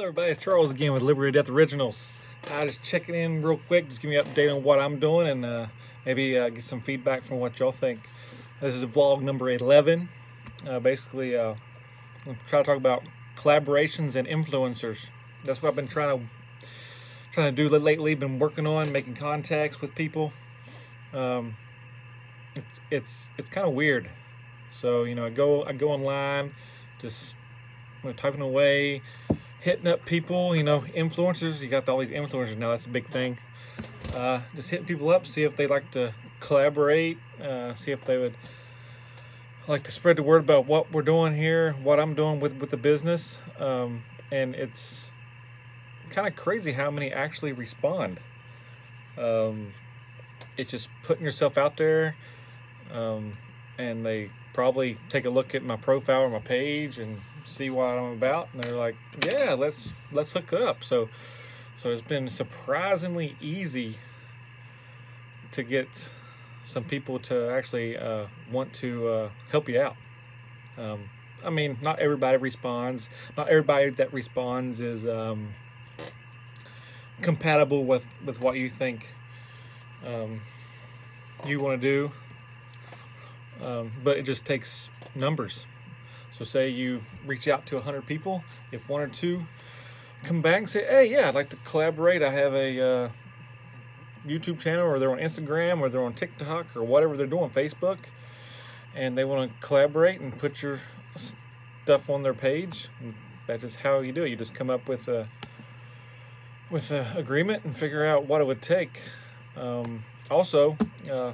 everybody, it's Charles again with Liberty Death Originals. I just checking in real quick, just give me an update on what I'm doing and uh, maybe uh, get some feedback from what y'all think. This is vlog number 11. Uh, basically, uh, I'm trying to talk about collaborations and influencers. That's what I've been trying to trying to do lately. Been working on making contacts with people. Um, it's it's it's kind of weird. So you know, I go I go online, just you know, typing away, hitting up people. You know, influencers. You got all these influencers now. That's a big thing. Uh, just hitting people up, see if they like to collaborate. Uh, see if they would like to spread the word about what we're doing here, what I'm doing with with the business. Um, and it's kind of crazy how many actually respond. Um, it's just putting yourself out there, um, and they probably take a look at my profile or my page and see what I'm about, and they're like, "Yeah, let's let's hook up." So, so it's been surprisingly easy to get some people to actually uh, want to uh, help you out. Um, I mean, not everybody responds. Not everybody that responds is um, compatible with with what you think um, you want to do. Um, but it just takes numbers. So say you reach out to 100 people, if one or two come back and say, hey, yeah, I'd like to collaborate. I have a uh, YouTube channel or they're on Instagram or they're on TikTok or whatever they're doing, Facebook, and they want to collaborate and put your stuff on their page. That is how you do it. You just come up with a with an agreement and figure out what it would take. Um, also, uh,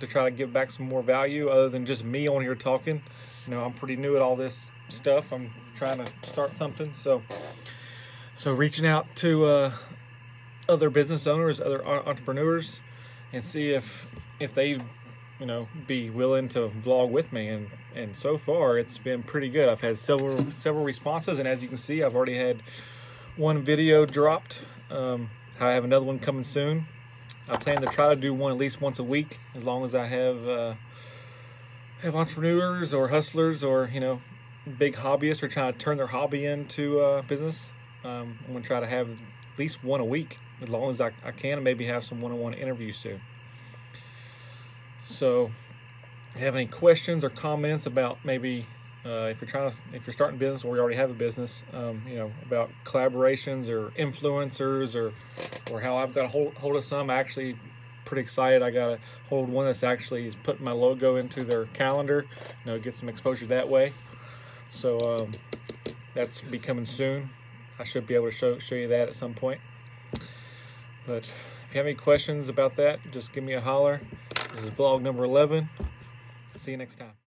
to try to give back some more value other than just me on here talking. You know, I'm pretty new at all this stuff. I'm trying to start something, so so reaching out to uh, other business owners, other entrepreneurs, and see if if they you know be willing to vlog with me. And and so far it's been pretty good. I've had several several responses. And as you can see i've already had one video dropped. Um, i have another one coming soon I plan to try to do one at least once a week, as long as I have uh, have entrepreneurs or hustlers or you know big hobbyists are trying to turn their hobby into uh, business. Um, I'm gonna try to have at least one a week, as long as I, I can, and maybe have some one-on-one interviews soon. So, if you have any questions or comments about maybe uh, if you're trying to, if you're starting a business or you already have a business, um, you know about collaborations or influencers or or how I've got a hold, hold of some. I'm Actually, pretty excited. I got a hold one that's actually putting my logo into their calendar. You know, get some exposure that way. So um, that's be coming soon. I should be able to show show you that at some point. But if you have any questions about that, just give me a holler. This is vlog number 11. See you next time.